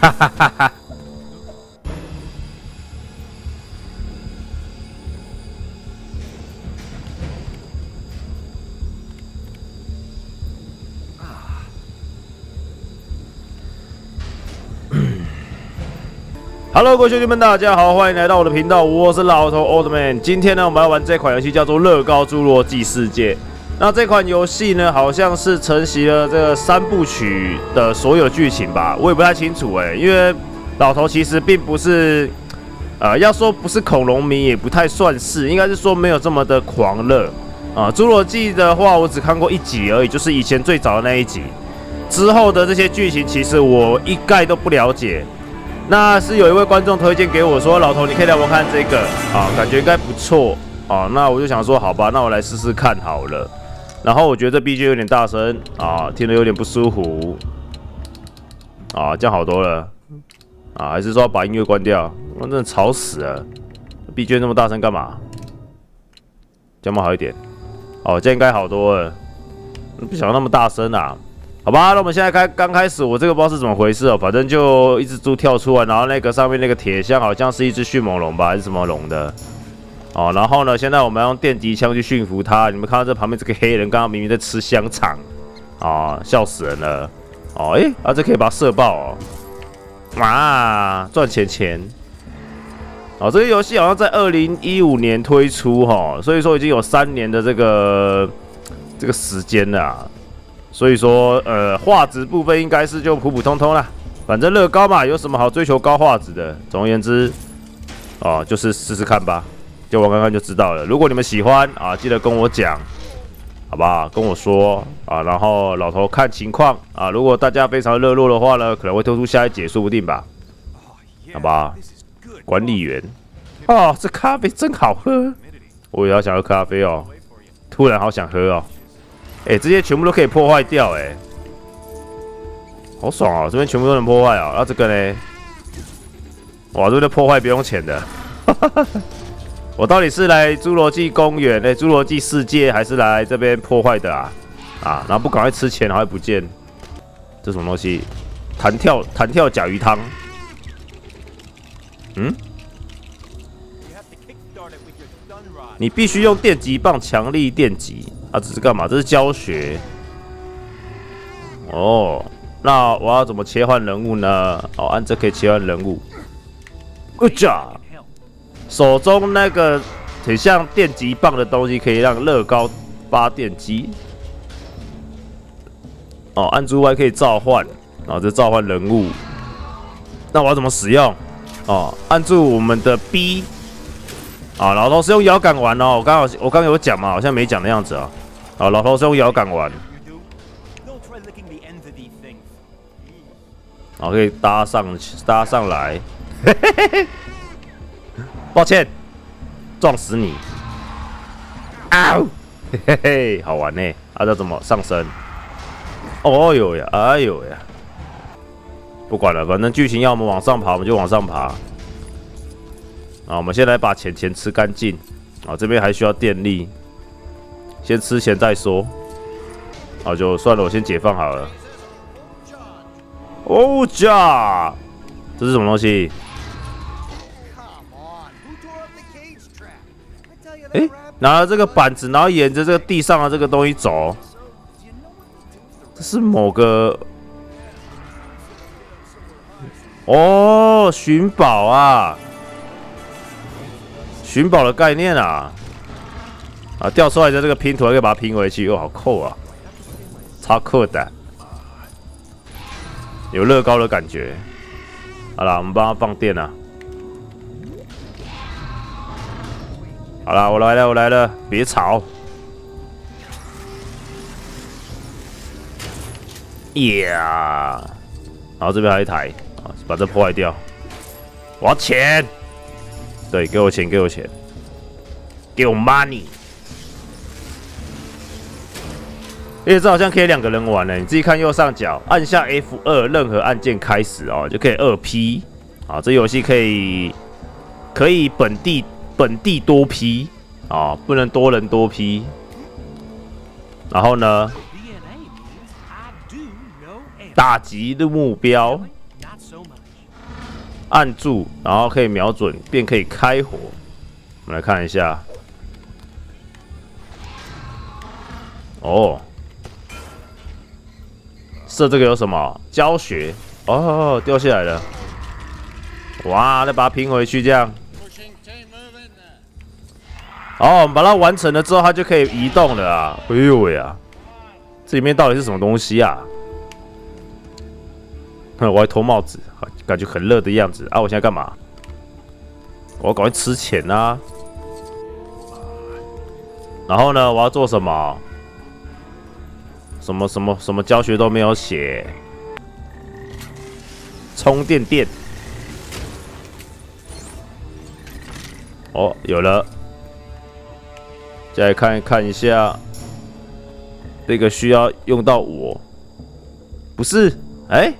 哈哈哈哈。Hello，各位兄弟们，大家好，欢迎来到我的频道，我是老头 Old Man。今天呢，我们要玩这款游戏，叫做《乐高侏罗纪世界》。那这款游戏呢，好像是承袭了这个三部曲的所有剧情吧，我也不太清楚哎，因为老头其实并不是，呃，要说不是恐龙迷，也不太算是，应该是说没有这么的狂热啊。侏罗纪的话，我只看过一集而已，就是以前最早的那一集，之后的这些剧情，其实我一概都不了解。那是有一位观众推荐给我说：“老头，你可以来玩看这个啊，感觉应该不错啊。”那我就想说：“好吧，那我来试试看好了。”然后我觉得 B G 有点大声啊，听得有点不舒服啊，这样好多了啊，还是说把音乐关掉？我真的吵死了！B G 那么大声干嘛？这样好一点哦，这样应该好多了。不想那么大声啊。好吧，那我们现在开刚开始，我这个不知道是怎么回事哦，反正就一只猪跳出来，然后那个上面那个铁箱好像是一只迅猛龙吧，还是什么龙的？哦，然后呢，现在我们用电击枪去驯服它。你们看到这旁边这个黑人，刚刚明明在吃香肠，啊，笑死人了。哦，诶，啊，这可以把它射爆哦，哇，赚钱钱。哦，这个游戏好像在二零一五年推出哈，所以说已经有三年的这个这个时间了。所以说，呃，画质部分应该是就普普通通啦。反正乐高嘛，有什么好追求高画质的？总而言之，哦，就是试试看吧，就玩看看就知道了。如果你们喜欢啊，记得跟我讲，好吧？跟我说啊，然后老头看情况啊。如果大家非常热络的话呢，可能会推出下一节，说不定吧？好吧？管理员，哦，这咖啡真好喝，我也要想喝咖啡哦，突然好想喝哦。哎，这些全部都可以破坏掉，哎，好爽啊！这边全部都能破坏啊！那这个呢？哇，这边破坏不用钱的。我到底是来侏罗纪公园、哎，侏罗纪世界，还是来这边破坏的啊？啊，然后不赶快吃钱，然后不见，这什么东西？弹跳弹跳甲鱼汤。嗯？你必须用电击棒强力电击。啊，这是干嘛？这是教学。哦，那我要怎么切换人物呢？哦，按这可以切换人物。Good job！手中那个很像电极棒的东西，可以让乐高发电机。哦，按住 Y 可以召唤，然后这召唤人物。那我要怎么使用？哦，按住我们的 B。啊，老头是用摇杆玩哦。我刚好我刚有讲嘛，好像没讲的样子啊。啊，老头是用摇杆玩，好，可以搭上搭上来。抱歉，撞死你！啊！嘿嘿，好玩呢。啊，这怎么上升？哦呦呀，哎呦呀！不管了，反正剧情要我们往上爬，我们就往上爬。啊，我们先来把钱钱吃干净。啊，这边还需要电力。先吃钱再说，啊就算了，我先解放好了。哦加，这是什么东西？哎，拿了这个板子，然后沿着这个地上的这个东西走，这是某个哦，寻宝啊，寻宝的概念啊。啊，掉出来的这个拼图还可以把它拼回去，哦，好扣啊，超酷的，有乐高的感觉。好了，我们帮他放电啊。好了，我来了，我来了，别吵。呀，然后这边还有一台啊，把这破坏掉。我要钱，对，给我钱，给我钱，给我 money。而且这好像可以两个人玩呢，你自己看右上角，按下 F 二，任何按键开始哦，就可以二 P 啊。这游戏可以可以本地本地多批啊，不能多人多批。然后呢，打击的目标，按住，然后可以瞄准，便可以开火。我们来看一下，哦。射这个有什么教学？哦，掉下来了！哇，再把它拼回去，这样。哦，我们把它完成了之后，它就可以移动了啊！哎呦喂啊！这里面到底是什么东西啊？我还脱帽子，感觉很热的样子啊！我现在干嘛？我要赶快吃钱啊！然后呢，我要做什么？什么什么什么教学都没有写，充电电，哦，有了，再来看看一下，这个需要用到我，不是？哎，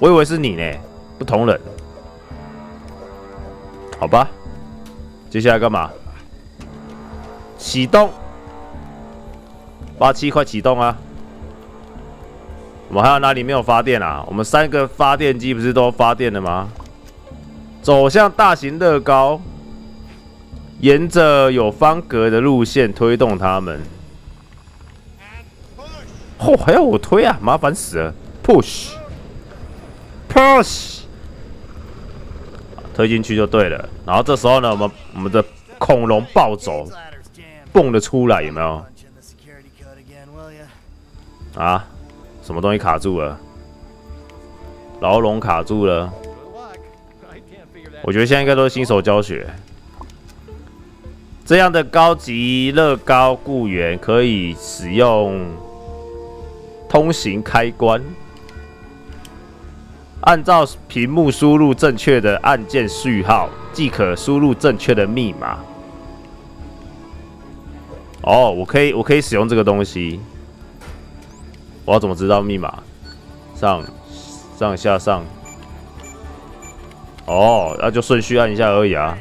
我以为是你呢，不同人，好吧，接下来干嘛？启动。八七快启动啊！我们还有哪里没有发电啊？我们三个发电机不是都发电了吗？走向大型乐高，沿着有方格的路线推动他们。哦，还要我推啊？麻烦死了！Push，Push，推进去就对了。然后这时候呢，我们我们的恐龙暴走，蹦了出来，有没有？啊！什么东西卡住了？牢笼卡住了。我觉得现在应该都是新手教学。这样的高级乐高雇员可以使用通行开关，按照屏幕输入正确的按键序号，即可输入正确的密码。哦，我可以，我可以使用这个东西。我要怎么知道密码？上、上、下、上。哦，那就顺序按一下而已啊。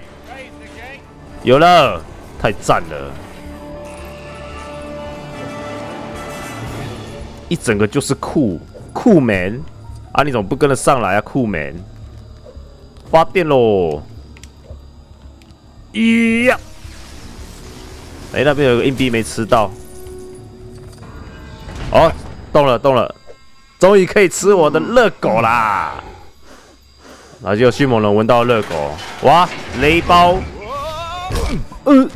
有了，太赞了！一整个就是酷酷 man 啊！你怎么不跟着上来啊？酷 man，发电喽！咦呀！哎，那边有个硬币没吃到。哦。动了动了，终于可以吃我的热狗啦！然后就迅猛龙闻到热狗，哇，雷包，嗯，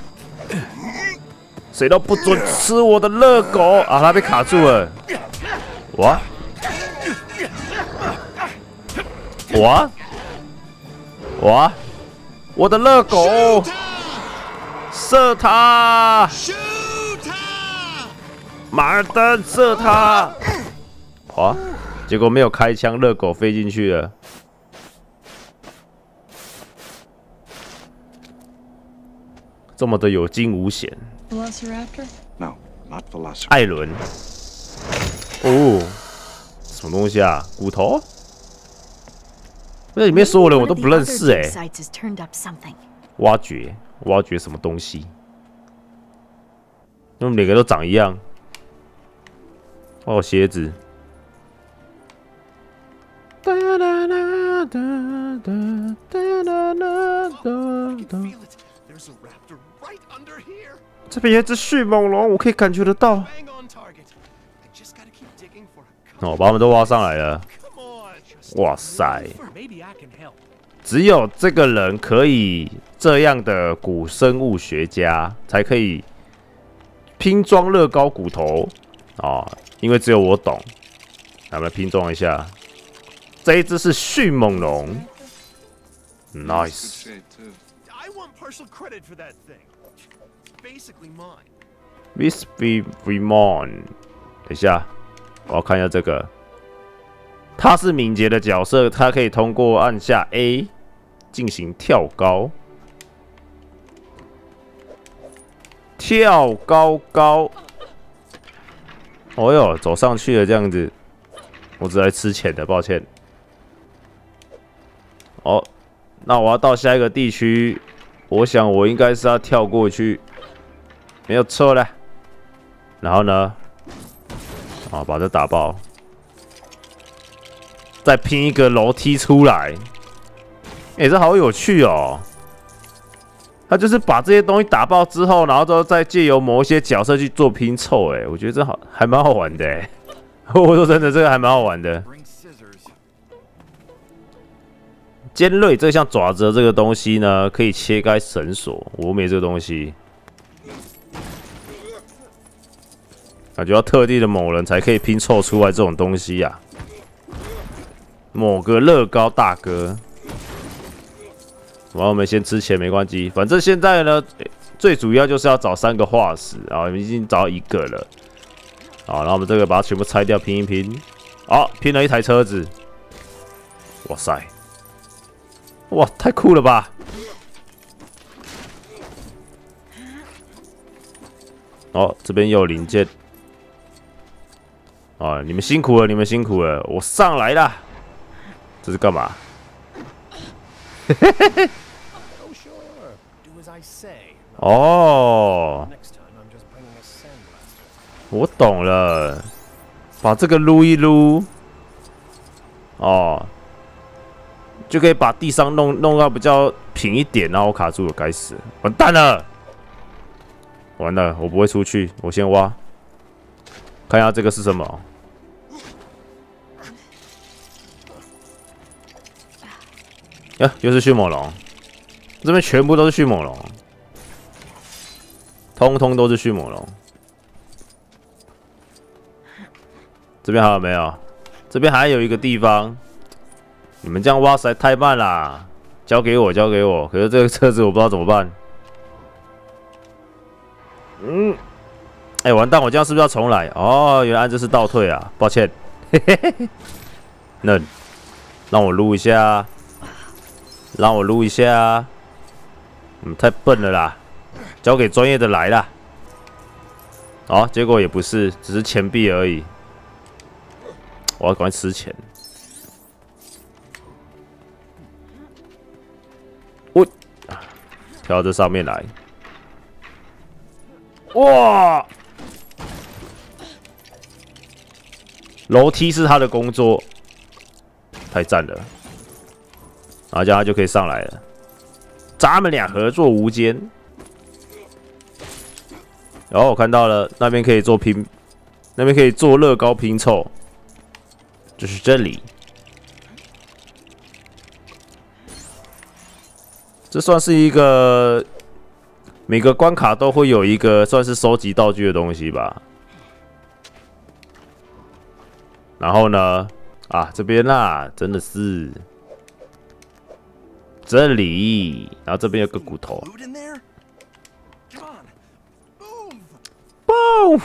谁都不准吃我的热狗啊！他被卡住了，哇，哇，哇，我的热狗，射他！马尔登射他！啊！结果没有开枪，热狗飞进去了。这么的有惊无险。艾伦。哦，什么东西啊？骨头？那里面所有人我都不认识哎。挖掘，挖掘什么东西？因为每个都长一样。哦，鞋子。这边有一只迅猛龙，我可以感觉得到。哦，把他们都挖上来了。哇塞！只有这个人可以这样的古生物学家才可以拼装乐高骨头啊。因为只有我懂，咱们拼装一下。这一只是迅猛龙，nice。Partial credit for that thing. Basically mine. Miss V Vimon，等一下，我要看一下这个。他是敏捷的角色，他可以通过按下 A 进行跳高。跳高高，哦哟，走上去了这样子，我只来吃钱的，抱歉。哦，那我要到下一个地区，我想我应该是要跳过去，没有错了。然后呢，啊，把这打爆，再拼一个楼梯出来。哎，这好有趣哦！他就是把这些东西打爆之后，然后之后再借由某一些角色去做拼凑。哎，我觉得这好还蛮好玩的。我说真的，这个还蛮好玩的。尖锐这像爪子这个东西呢，可以切开绳索。我没这个东西，感觉要特地的某人才可以拼凑出来这种东西呀。某个乐高大哥。然后，我们先吃钱没关系，反正现在呢，最主要就是要找三个化石啊，我们已经找到一个了。好，然后我们这个把它全部拆掉，拼一拼。好，拼了一台车子。哇塞！哇，太酷了吧！哦，这边又有零件。啊，你们辛苦了，你们辛苦了，我上来了。这是干嘛？哦，我懂了，把这个撸一撸，哦，就可以把地上弄弄到比较平一点，然后我卡住了，该死，完蛋了，完了，我不会出去，我先挖，看一下这个是什么，呀，又是迅猛龙。这边全部都是迅猛龙，通通都是迅猛龙。这边还有没有？这边还有一个地方，你们这样挖实在太慢啦！交给我，交给我。可是这个车子我不知道怎么办。嗯，哎，完蛋！我这样是不是要重来？哦，原来这是倒退啊！抱歉，嘿嘿嘿。那让我撸一下，让我撸一下。嗯，太笨了啦！交给专业的来啦。好，结果也不是，只是钱币而已。我要赶快吃钱。跳到这上面来。哇！楼梯是他的工作，太赞了。然后这样他就可以上来了。咱们俩合作无间。然后我看到了，那边可以做拼，那边可以做乐高拼凑，就是这里。这算是一个每个关卡都会有一个算是收集道具的东西吧。然后呢，啊这边啦，真的是。这里，然后这边有个骨头。Boom！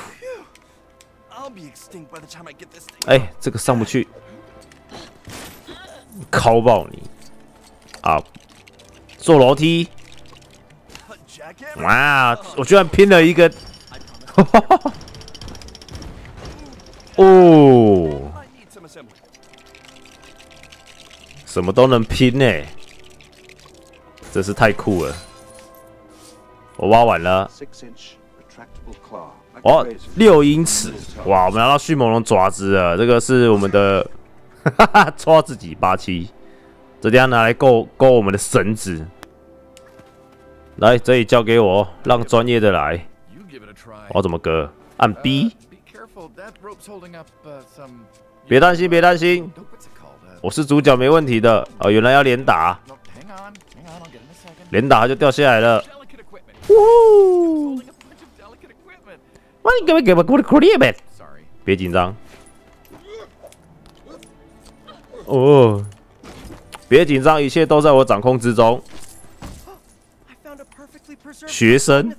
哎，这个上不去，敲爆你！啊，坐楼梯！哇，我居然拼了一个！哦，什么都能拼呢！真是太酷了！我挖完了。哦，六英尺！哇，我们拿到迅猛龙爪子了。这个是我们的，哈哈，戳自己八七。这地方拿来勾勾我们的绳子。来，这里交给我，让专业的来。我怎么割？按 B。别担心，别担心，我是主角，没问题的。哦，原来要连打。连打就掉下来了。呜！哇，你给我给我给我苦力呗！别紧张。哦，别紧张，一切都在我掌控之中。学生，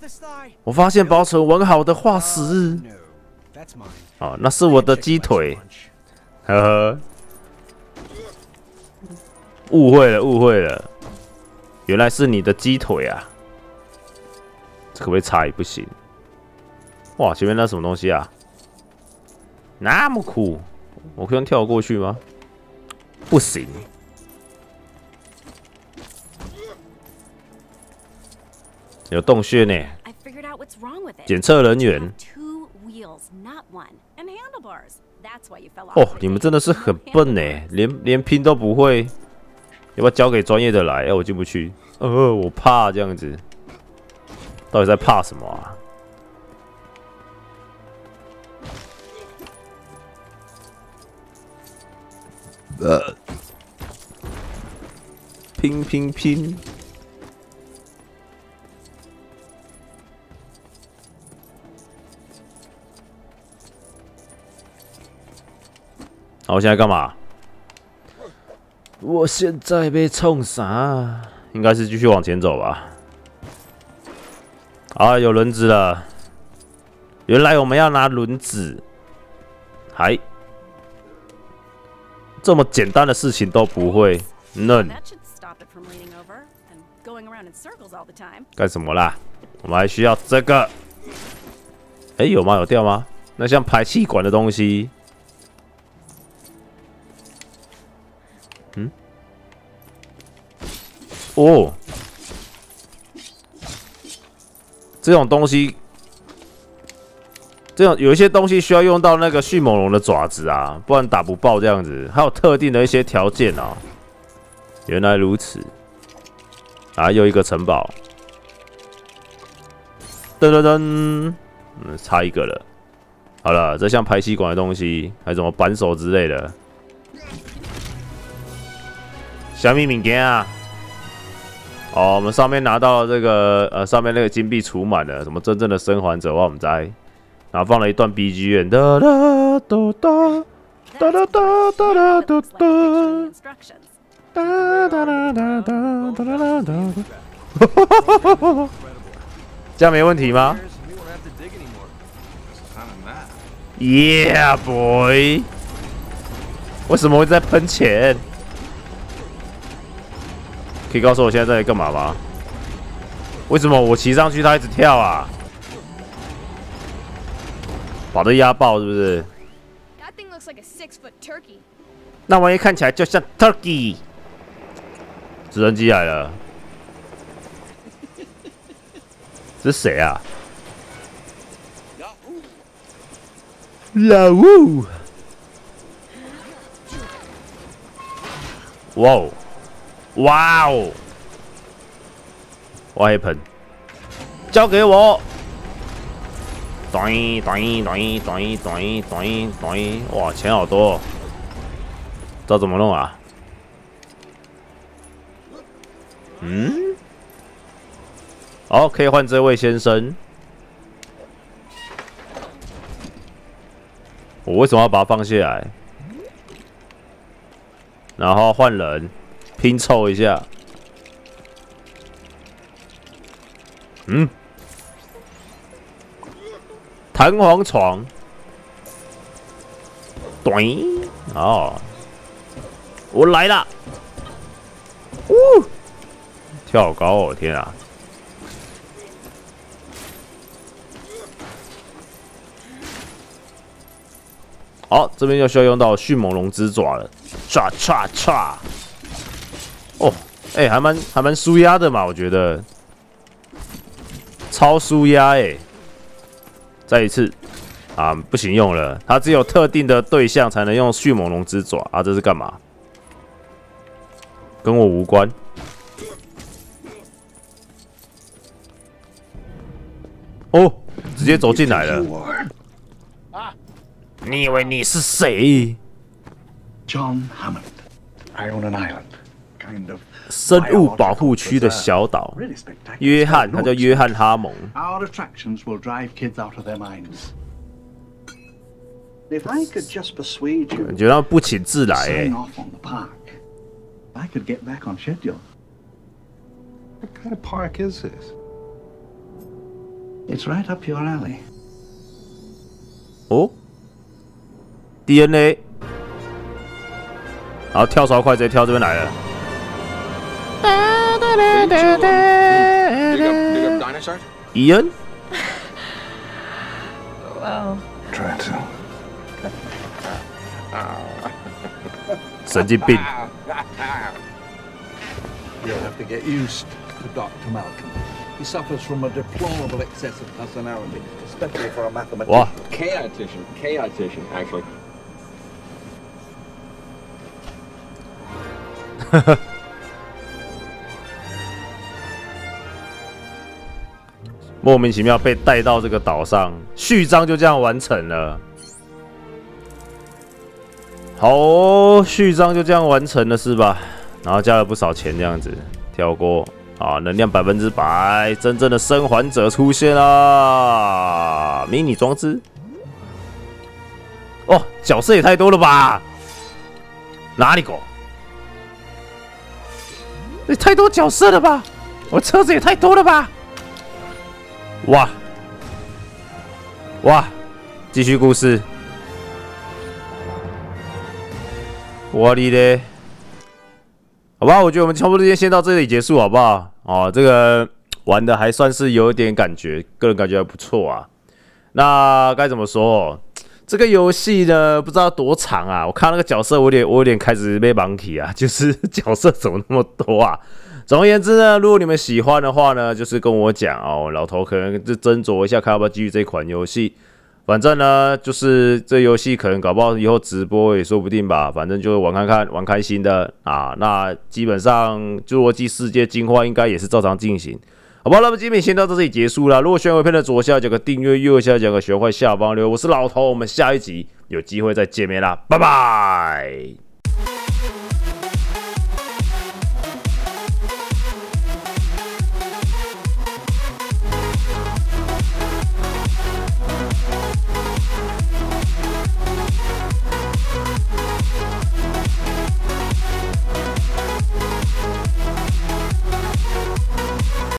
我发现保存完好的化石。哦，那是我的鸡腿，呵呵，误会了，误会了，原来是你的鸡腿啊！这可不可以拆？不行。哇，前面那什么东西啊？那么酷，我可以用跳过去吗？不行。有洞穴呢。检测人员。哦，你们真的是很笨呢，连连拼都不会。要不要交给专业的来？哎，我进不去。呃，我怕这样子。到底在怕什么啊？呃，拼拼拼！好，我现在干嘛？我现在被冲啥？应该是继续往前走吧。啊，有轮子了！原来我们要拿轮子，还。这么简单的事情都不会，嫩。干什么啦？我们还需要这个。哎，有吗？有掉吗？那像排气管的东西。哦。这种东西。这种有一些东西需要用到那个迅猛龙的爪子啊，不然打不爆这样子。还有特定的一些条件啊。原来如此。啊，又一个城堡。噔噔噔，嗯，差一个了。好了，这像排气管的东西，还有什么扳手之类的。小米敏件啊。哦，我们上面拿到这个，呃，上面那个金币储满了。什么真正的生还者？我们在。然后放了一段 BGM，哒哒哒哒哒哒哒哒哒哒哒，哒哒哒哒哒哒哒哒，哈哈哈哈哈！这样没问题吗？Yeah boy，为什么会在喷钱？可以告诉我现在在干嘛吗？为什么我骑上去它一直跳啊？把它压爆是不是？那玩意看起来就像 turkey。直升机来了，这是谁啊？老吴！哇哦！哇哦！What happened？交给我。短短短短短短短，哇，钱好多！这怎么弄啊？嗯？好，可以换这位先生。我为什么要把它放下来？然后换人，拼凑一下。嗯？弹簧床，对，哦，我来了，呜，跳高哦，天啊！好，这边就需要用到迅猛龙之爪了，唰唰唰！哦，哎，还蛮还蛮舒压的嘛，我觉得，超舒压哎。再一次，啊，不行用了，它只有特定的对象才能用迅猛龙之爪啊！这是干嘛？跟我无关。哦，直接走进来了。啊！你以为你是谁？John Hammond. I own an island. 生物保护区的小岛，约翰，他叫约翰哈蒙。你觉得不请自来哎。It's right up your alley. 哦。DNA，然后跳槽快，直接跳这边来了。Ian? Wow. Try to. So deep. You'll have to get used to Dr. Malcolm. He suffers from a deplorable excess of personality, especially for a mathematician. What? Chaotician. Chaotician, actually. 莫名其妙被带到这个岛上，序章就这样完成了。好、序章就这样完成了是吧？然后加了不少钱这样子，跳过啊，能量百分之百，真正的生还者出现啦！迷你装置，哦，角色也太多了吧？哪里狗？也太多角色了吧？我车子也太多了吧？哇哇，继续故事。我的嘞，好吧，我觉得我们差不多今天先到这里结束，好不好？哦，这个玩的还算是有点感觉，个人感觉还不错啊。那该怎么说？这个游戏呢，不知道多长啊。我看那个角色，我有点，我有点开始被盲体啊，就是 角色怎么那么多啊？总而言之呢，如果你们喜欢的话呢，就是跟我讲哦，老头可能就斟酌一下，看要不要继续这款游戏。反正呢，就是这游戏可能搞不好以后直播也说不定吧。反正就玩看看，玩开心的啊。那基本上《侏罗纪世界进化》应该也是照常进行，好吧？那么今天先到这里结束了。如果喜欢我片的左下角个订阅，右下角个学会下方留。我是老头，我们下一集有机会再见面啦，拜拜。